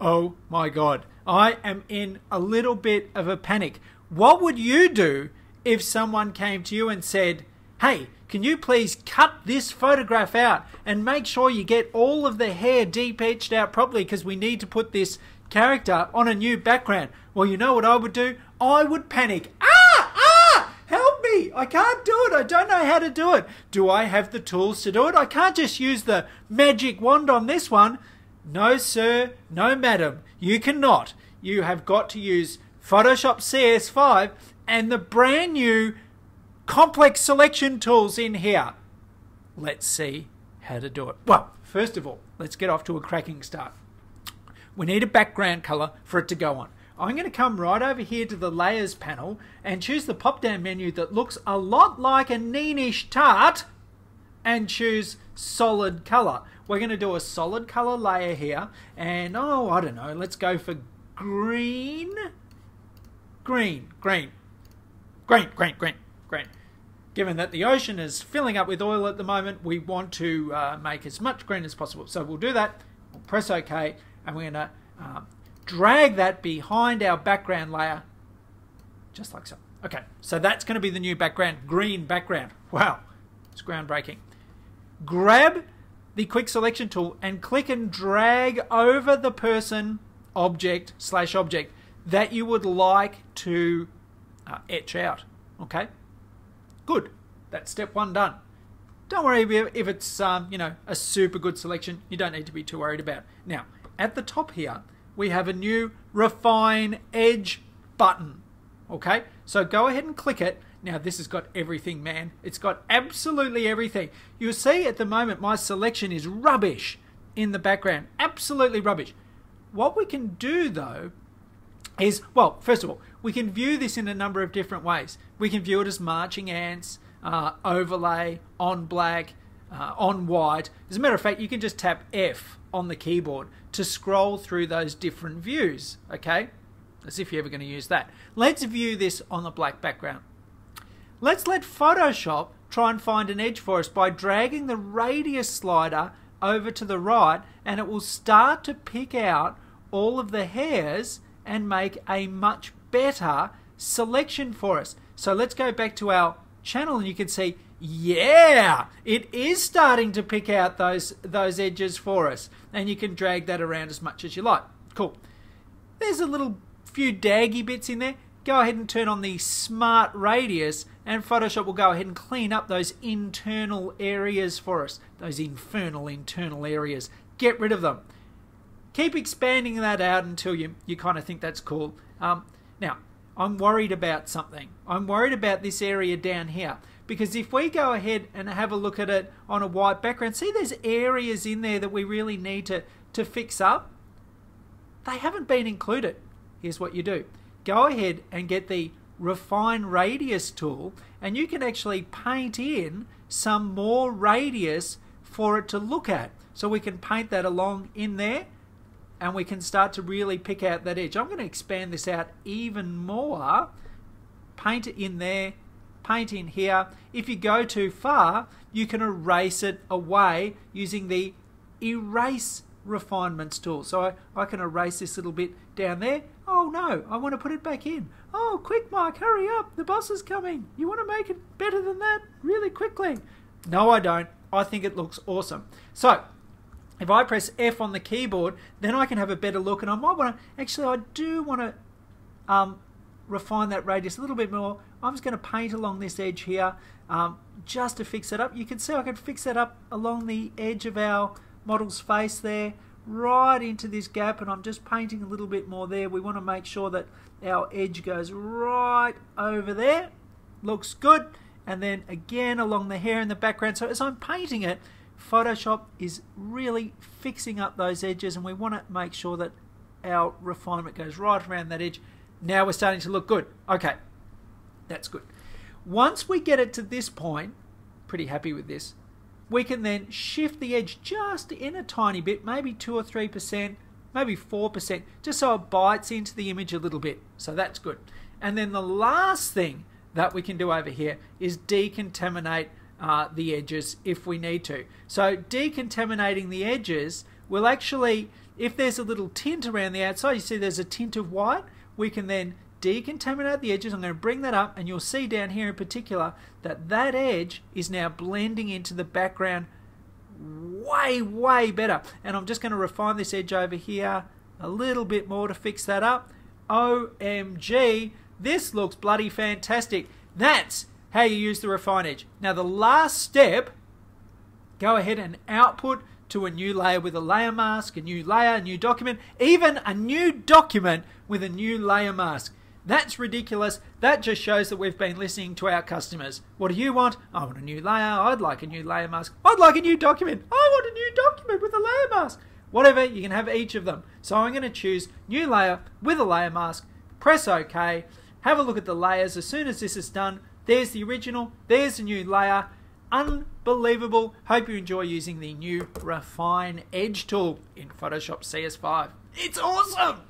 Oh my god, I am in a little bit of a panic. What would you do if someone came to you and said, Hey, can you please cut this photograph out and make sure you get all of the hair deep etched out properly because we need to put this character on a new background? Well, you know what I would do? I would panic. Ah! Ah! Help me! I can't do it. I don't know how to do it. Do I have the tools to do it? I can't just use the magic wand on this one. No, sir. No, madam. You cannot. You have got to use Photoshop CS5 and the brand new complex selection tools in here. Let's see how to do it. Well, first of all, let's get off to a cracking start. We need a background color for it to go on. I'm going to come right over here to the layers panel and choose the pop down menu that looks a lot like a Neenish tart and choose solid color. We're going to do a solid color layer here and oh, I don't know, let's go for green. Green, green, green, green, green, green. Given that the ocean is filling up with oil at the moment, we want to uh, make as much green as possible. So we'll do that. We'll press OK, and we're going to um, drag that behind our background layer, just like so. Okay, so that's going to be the new background, green background. Wow, it's groundbreaking. Grab the quick selection tool and click and drag over the person, object, slash object that you would like to uh, etch out. Okay, good. That's step one done. Don't worry if it's um, you know a super good selection. You don't need to be too worried about. Now, at the top here, we have a new refine edge button. Okay, so go ahead and click it. Now this has got everything, man. It's got absolutely everything. You'll see at the moment my selection is rubbish in the background. Absolutely rubbish. What we can do though is, well, first of all, we can view this in a number of different ways. We can view it as marching ants, uh, overlay, on black, uh, on white. As a matter of fact, you can just tap F on the keyboard to scroll through those different views, okay? As if you're ever going to use that. Let's view this on the black background. Let's let Photoshop try and find an edge for us by dragging the radius slider over to the right and it will start to pick out all of the hairs and make a much better selection for us. So let's go back to our channel and you can see yeah, it is starting to pick out those those edges for us, and you can drag that around as much as you like. Cool. There's a little few daggy bits in there. Go ahead and turn on the smart radius, and Photoshop will go ahead and clean up those internal areas for us. Those infernal internal areas. Get rid of them. Keep expanding that out until you, you kind of think that's cool. Um, now, I'm worried about something. I'm worried about this area down here. Because if we go ahead and have a look at it on a white background, see there's areas in there that we really need to, to fix up? They haven't been included. Here's what you do. Go ahead and get the Refine Radius tool and you can actually paint in some more radius for it to look at. So we can paint that along in there and we can start to really pick out that edge. I'm going to expand this out even more. Paint it in there paint in here. If you go too far, you can erase it away using the erase refinements tool. So I, I can erase this little bit down there. Oh no, I want to put it back in. Oh, quick Mark, hurry up, the boss is coming. You want to make it better than that really quickly? No, I don't. I think it looks awesome. So, if I press F on the keyboard, then I can have a better look and I might want to, actually I do want to um, refine that radius a little bit more. I'm just going to paint along this edge here um, just to fix it up. You can see I can fix that up along the edge of our model's face there right into this gap and I'm just painting a little bit more there. We want to make sure that our edge goes right over there. Looks good. And then again along the hair in the background. So as I'm painting it, Photoshop is really fixing up those edges and we want to make sure that our refinement goes right around that edge now we're starting to look good. Okay, that's good. Once we get it to this point, pretty happy with this, we can then shift the edge just in a tiny bit, maybe 2 or 3%, maybe 4%, just so it bites into the image a little bit. So that's good. And then the last thing that we can do over here is decontaminate uh, the edges if we need to. So decontaminating the edges will actually if there's a little tint around the outside, you see there's a tint of white, we can then decontaminate the edges. I'm going to bring that up and you'll see down here in particular that that edge is now blending into the background way, way better. And I'm just going to refine this edge over here a little bit more to fix that up. OMG, this looks bloody fantastic. That's how you use the refine edge. Now the last step, go ahead and output to a new layer with a layer mask, a new layer, a new document, even a new document with a new layer mask. That's ridiculous. That just shows that we've been listening to our customers. What do you want? I want a new layer. I'd like a new layer mask. I'd like a new document. I want a new document with a layer mask. Whatever, you can have each of them. So I'm going to choose new layer with a layer mask. Press OK. Have a look at the layers. As soon as this is done, there's the original. There's the new layer. Unbelievable. Hope you enjoy using the new Refine Edge tool in Photoshop CS5. It's awesome!